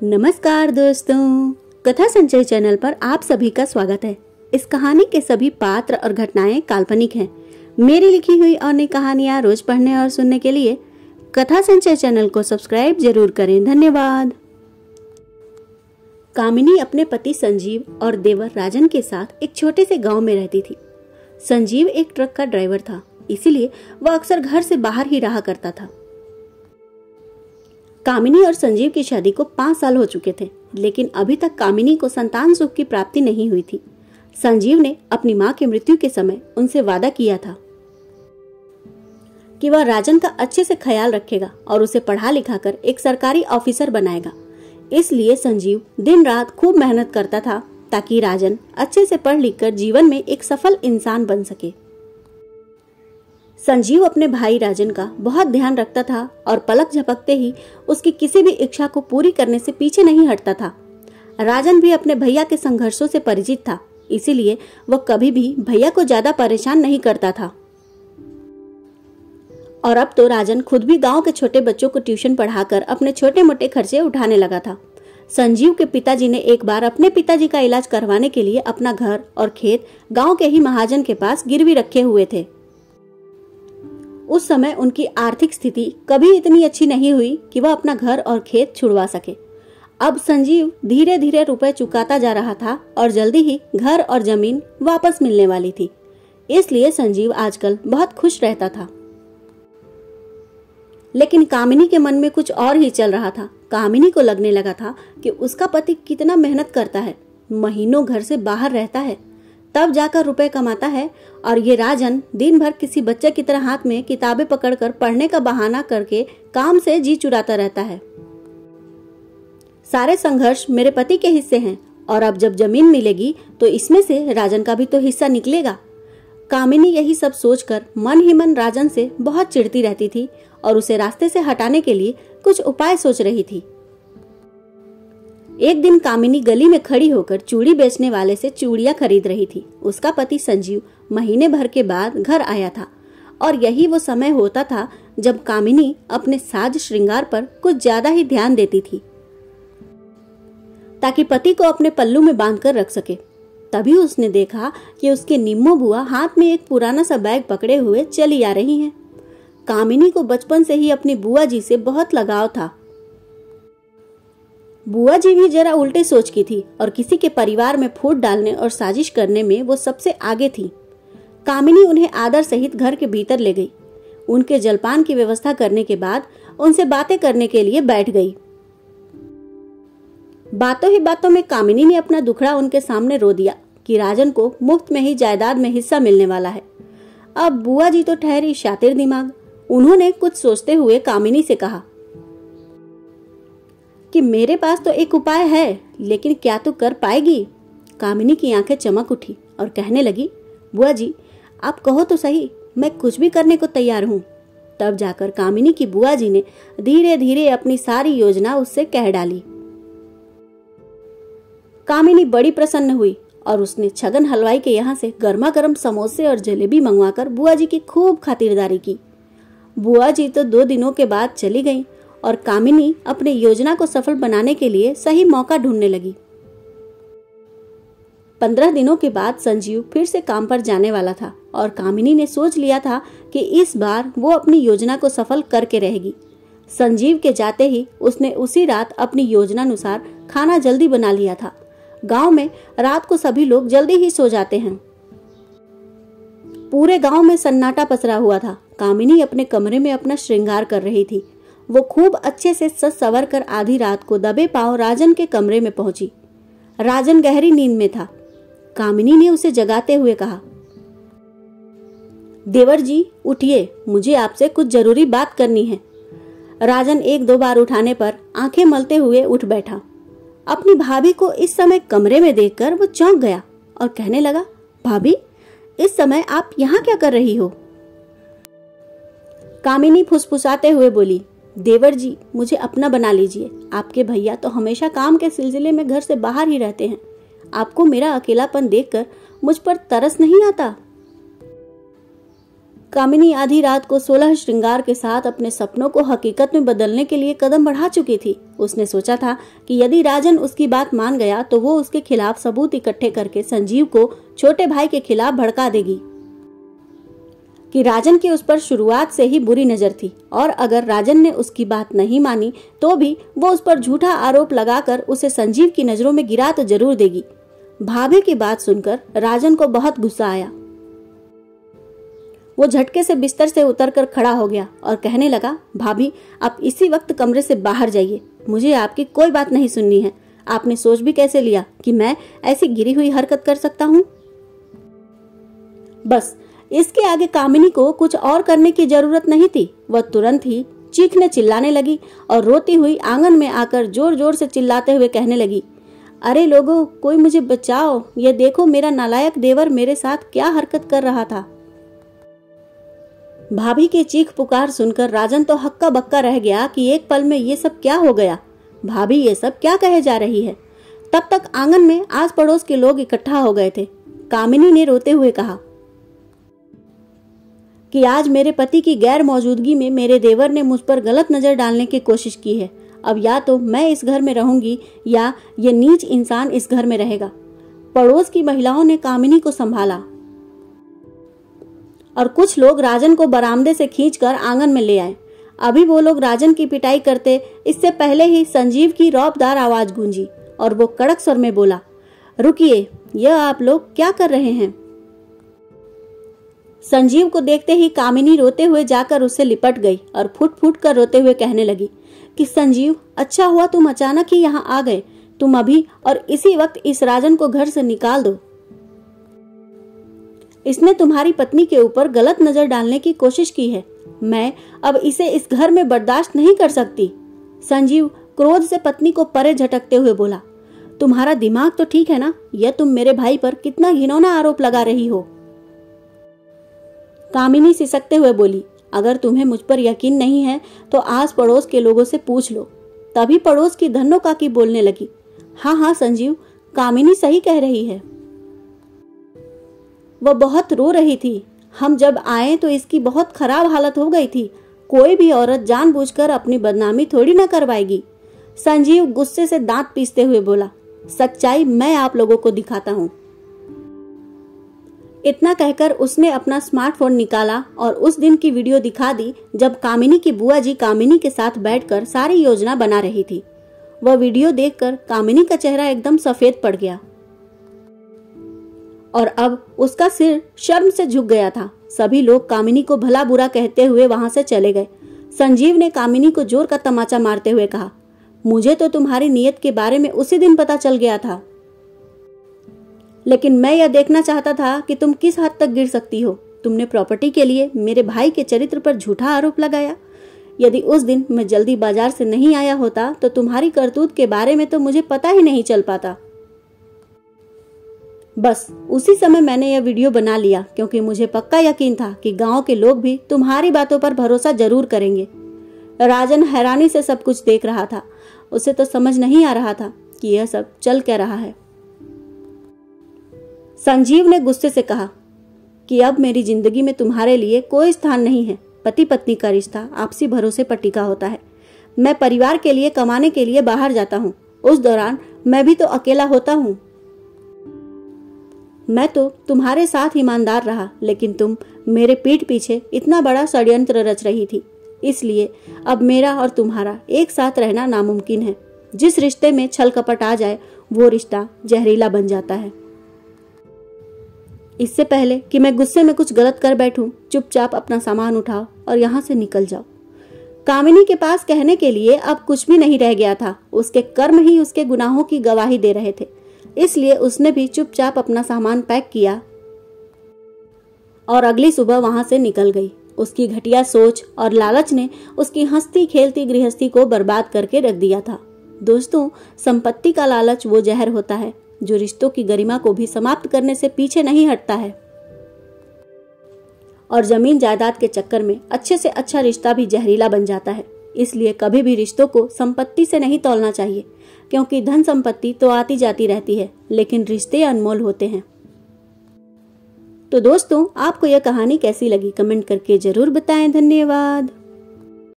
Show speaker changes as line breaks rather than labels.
नमस्कार दोस्तों। कथा संचय चैनल पर आप सभी का स्वागत है। इस कहानी के सभी पात्र और घटनाएँ काल्पनिक हैं। मेरी लिखी हुई अन्य कहानियाँ रोज पढ़ने और सुनने के लिए कथा संचय चैनल को सब्सक्राइब ज़रूर करें। धन्यवाद। कामिनी अपने पति संजीव और देवर राजन के साथ एक छोटे से गाँव में रहती थी। संजीव एक ट्रक का ड्राइवर था, इसीलिए वह अक्सर घर से बाहर ही रहा करता था। कामिनी और संजीव की शादी को पाँच साल हो चुके थे, लेकिन अभी तक कामिनी को संतान सुख की प्राप्ति नहीं हुई थी। संजीव ने अपनी माँ की मृत्यु के समय उनसे वादा किया था कि वह राजन का अच्छे से ख्याल रखेगा और उसे पढ़ा लिखा कर एक सरकारी ऑफिसर बनाएगा। इसलिए संजीव दिन रात खूब मेहनत करता था ताकि राजन अच्छे से पढ़ लिख कर जीवन में एक सफल इंसान बन सके। संजीव अपने भाई राजन का बहुत ध्यान रखता था और पलक झपकते ही उसकी किसी भी इच्छा को पूरी करने से पीछे नहीं हटता था। राजन भी अपने भैया के संघर्षों से परिचित था, इसीलिए वह कभी भी भैया को ज़्यादा परेशान नहीं करता था। और अब तो राजन खुद भी गाँव के छोटे बच्चों को ट्यूशन पढ़ाकर अपने छोटे मोटे खर्चे उठाने लगा था। संजीव के पिताजी ने एक बार अपने पिताजी का इलाज करवाने के लिए अपना घर और खेत गाँव के ही महाजन के पास गिरवी रखे हुए थे। उस समय उनकी आर्थिक स्थिति कभी इतनी अच्छी नहीं हुई कि वह अपना घर और खेत छुड़वा सके। अब संजीव धीरे धीरे रुपए चुकाता जा रहा था और जल्दी ही घर और ज़मीन वापस मिलने वाली थी। इसलिए संजीव आजकल बहुत खुश रहता था। लेकिन कामिनी के मन में कुछ और ही चल रहा था। कामिनी को लगने लगा था कि उसका पति कितना मेहनत करता है। महीनों घर से बाहर रहता है। तब जाकर रुपए कमाता है और ये राजन दिन भर किसी बच्चे की तरह हाथ में किताबें पकड़कर पढ़ने का बहाना करके काम से जी चुराता रहता है। सारे संघर्ष मेरे पति के हिस्से हैं और अब जब ज़मीन मिलेगी तो इसमें से राजन का भी तो हिस्सा निकलेगा। कामिनी यही सब सोचकर मन ही मन राजन से बहुत चिढ़ती रहती थी और उसे रास्ते से हटाने के लिए कुछ उपाय सोच रही थी। एक दिन कामिनी गली में खड़ी होकर चूड़ी बेचने वाले से चूड़ियाँ खरीद रही थी। उसका पति संजीव महीने भर के बाद घर आया था। और यही वो समय होता था जब कामिनी अपने साज श्रृंगार पर कुछ ज़्यादा ही ध्यान देती थी। ताकि पति को अपने पल्लू में बांधकर रख सके। तभी उसने देखा कि उसके निम्मो बुआ हाथ में एक पुराना सा बैग पकड़े हुए चली आ रही हैं। कामिनी को बचपन से ही अपनी बुआ जी से बहुत लगाव था। बुआ जी भी जरा उल्टे सोच की थी और किसी के परिवार में फूट डालने और साजिश करने में वो सबसे आगे थी। कामिनी उन्हें आदर सहित घर के भीतर ले गई। उनके जलपान की व्यवस्था करने के बाद उनसे बातें करने के लिए बैठ गई। बातों ही बातों में कामिनी ने अपना दुखड़ा उनके सामने रो दिया कि राजन को मुफ़्त में ही जायदाद में हिस्सा मिलने वाला है। अब बुआ जी तो ठहरी शातिर दिमाग। उन्होंने कुछ सोचते हुए कामिनी से कहा कि मेरे पास तो एक उपाय है, लेकिन क्या तू तो कर पाएगी? कामिनी की आँखें चमक उठी और कहने लगी, बुआ जी, आप कहो तो सही, मैं कुछ भी करने को तैयार हूँ। तब जाकर कामिनी की बुआ जी ने धीरे धीरे अपनी सारी योजना उससे कह डाली। कामिनी बड़ी प्रसन्न हुई और उसने छगन हलवाई के यहाँ से गर्मा गर्म समोसे और जलेबी मंगवाकर बुआ जी की खूब खातिरदारी की। बुआ जी तो दो दिनों के बाद चली गईं और कामिनी अपने योजना को सफल बनाने के लिए सही मौका ढूँढने लगी। पंद्रह दिनों के बाद संजीव फिर से काम पर जाने वाला था और कामिनी ने सोच लिया था कि इस बार वो अपनी योजना को सफल करके रहेगी। संजीव के जाते ही उसने उसी रात अपनी योजना अनुसार खाना जल्दी बना लिया था। गाँव में रात को सभी लोग जल्दी ही सो जाते हैं। पूरे गाँव में सन्नाटा पसरा हुआ था। कामिनी अपने कमरे में अपना श्रृंगार कर रही थी। वो खूब अच्छे से सच सवर कर आधी रात को दबे पाव राजन के कमरे में पहुँची। राजन गहरी नींद में था। कामिनी ने उसे जगाते हुए कहा, देवर जी, उठिए, मुझे आपसे कुछ ज़रूरी बात करनी है। राजन एक दो बार उठाने पर आँखें मलते हुए उठ बैठा। अपनी भाभी को इस समय कमरे में देखकर वो चौंक गया और कहने लगा, भाभी, इस समय आप यहाँ क्या कर रही हो? कामिनी फुसफुसाते हुए बोली देवर जी, मुझे अपना बना लीजिए। आपके भैया तो हमेशा काम के सिलसिले में घर से बाहर ही रहते हैं। आपको मेरा अकेलापन देखकर मुझ पर तरस नहीं आता? कामिनी आधी रात को सोलह श्रृंगार के साथ अपने सपनों को हकीकत में बदलने के लिए कदम बढ़ा चुकी थी। उसने सोचा था कि यदि राजन उसकी बात मान गया तो वो उसके खिलाफ सबूत इकट्ठे करके संजीव को छोटे भाई के खिलाफ भड़का देगी। कि राजन की उस पर शुरुआत से ही बुरी नज़र थी और अगर राजन ने उसकी बात नहीं मानी तो भी वो उस पर झूठा आरोप लगाकर उसे संजीव की नज़रों में गिरा तो ज़रूर देगी। भाभी की बात सुनकर राजन को बहुत गुस्सा आया। वो झटके से बिस्तर से उतरकर खड़ा हो गया और कहने लगा, भाभी, आप इसी वक्त कमरे से बाहर जाइए। मुझे आपकी कोई बात नहीं सुननी है। आपने सोच भी कैसे लिया कि मैं ऐसी गिरी हुई हरकत कर सकता हूँ? बस इसके आगे कामिनी को कुछ और करने की ज़रूरत नहीं थी। वह तुरंत ही चीखने चिल्लाने लगी और रोती हुई आँगन में आकर ज़ोर ज़ोर से चिल्लाते हुए कहने लगी, अरे लोगों, कोई मुझे बचाओ। ये देखो, मेरा नालायक देवर मेरे साथ क्या हरकत कर रहा था? भाभी की चीख पुकार सुनकर राजन तो हक्का बक्का रह गया कि एक पल में ये सब क्या हो गया। भाभी ये सब क्या कहे जा रही है? तब तक आँगन में आस पड़ोस के लोग इकट्ठा हो गए थे। कामिनी ने रोते हुए कहा कि आज मेरे पति की गैर मौजूदगी में मेरे देवर ने मुझ पर गलत नज़र डालने की कोशिश की है। अब या तो मैं इस घर में रहूँगी या ये नीच इंसान इस घर में रहेगा। पड़ोस की महिलाओं ने कामिनी को संभाला। और कुछ लोग राजन को बरामदे से खींचकर आँगन में ले आए। अभी वो लोग राजन की पिटाई करते, इससे पहले ही संजीव की रौबदार आवाज़ गूंजी और वो कड़क स्वर में बोला, रुकिए, यह आप लोग क्या कर रहे हैं? संजीव को देखते ही कामिनी रोते हुए जाकर उससे लिपट गई और फुट फुट कर रोते हुए कहने लगी कि संजीव अच्छा हुआ तुम अचानक ही यहाँ आ गए। तुम अभी और इसी वक्त इस राजन को घर से निकाल दो। इसने तुम्हारी पत्नी के ऊपर गलत नज़र डालने की कोशिश की है। मैं अब इसे इस घर में बर्दाश्त नहीं कर सकती। संजीव क्रोध से पत्नी को परे झटकते हुए बोला, तुम्हारा दिमाग तो ठीक है ना? यह तुम मेरे भाई पर कितना घिनौना आरोप लगा रही हो। कामिनी सिसकते हुए बोली, अगर तुम्हें मुझ पर यकीन नहीं है तो आस पड़ोस के लोगों से पूछ लो। तभी पड़ोस की धनो काकी बोलने लगी हाँ हाँ संजीव, कामिनी सही कह रही है। वह बहुत रो रही थी। हम जब आए तो इसकी बहुत खराब हालत हो गई थी। कोई भी औरत जानबूझकर अपनी बदनामी थोड़ी ना करवाएगी। संजीव गुस्से से दांत पीसते हुए बोला, सच्चाई मैं आप लोगों को दिखाता हूँ। इतना कहकर उसने अपना स्मार्टफ़ोन निकाला और उस दिन की वीडियो दिखा दी जब कामिनी की बुआ जी कामिनी के साथ बैठकर सारी योजना बना रही थी। वह वीडियो देखकर कामिनी का चेहरा एकदम सफ़ेद पड़ गया। और अब उसका सिर शर्म से झुक गया था। सभी लोग कामिनी को भला बुरा कहते हुए वहाँ से चले गए। संजीव ने कामिनी को ज़ोर का तमाचा मारते हुए कहा, मुझे तो तुम्हारी नीयत के बारे में उसी दिन पता चल गया था। लेकिन मैं यह देखना चाहता था कि तुम किस हद तक गिर सकती हो। तुमने प्रॉपर्टी के लिए मेरे भाई के चरित्र पर झूठा आरोप लगाया। यदि उस दिन मैं जल्दी बाज़ार से नहीं आया होता तो तुम्हारी करतूत के बारे में तो मुझे पता ही नहीं चल पाता। बस, उसी समय मैंने यह वीडियो बना लिया, क्योंकि मुझे पक्का यकीन था कि गाँव के लोग भी तुम्हारी बातों पर भरोसा ज़रूर करेंगे। राजन हैरानी से सब कुछ देख रहा था। उसे तो समझ नहीं आ रहा था कि यह सब चल क्या रहा है। संजीव ने गुस्से से कहा कि अब मेरी ज़िंदगी में तुम्हारे लिए कोई स्थान नहीं है। पति पत्नी का रिश्ता आपसी भरोसे पर टिका होता है। मैं परिवार के लिए, कमाने के लिए बाहर जाता हूँ। उस दौरान मैं भी तो अकेला होता हूँ। मैं तो तुम्हारे साथ ईमानदार रहा, लेकिन तुम मेरे पीठ पीछे इतना बड़ा षड्यंत्र रच रही थी। इसलिए अब मेरा और तुम्हारा एक साथ रहना नामुमकिन है। जिस रिश्ते में छल कपट आ जाए, वो रिश्ता जहरीला बन जाता है। इससे पहले कि मैं गुस्से में कुछ गलत कर बैठूं, चुपचाप अपना सामान उठाओ और यहाँ से निकल जाओ। कामिनी के पास कहने के लिए अब कुछ भी नहीं रह गया था। उसके कर्म ही उसके गुनाहों की गवाही दे रहे थे। इसलिए उसने भी चुपचाप अपना सामान पैक किया और अगली सुबह वहाँ से निकल गई। उसकी घटिया सोच और लालच ने उसकी हंसती खेलती गृहस्थी को बर्बाद करके रख दिया था। दोस्तों संपत्ति का लालच वो जहर होता है। जो रिश्तों की गरिमा को भी समाप्त करने से पीछे नहीं हटता है। और ज़मीन जायदाद के चक्कर में अच्छे से अच्छा रिश्ता भी जहरीला बन जाता है। इसलिए कभी भी रिश्तों को संपत्ति से नहीं तोलना चाहिए, क्योंकि धन संपत्ति तो आती जाती रहती है, लेकिन रिश्ते अनमोल होते हैं। तो दोस्तों, आपको यह कहानी कैसी लगी? कमेंट करके ज़रूर बताएँ। धन्यवाद।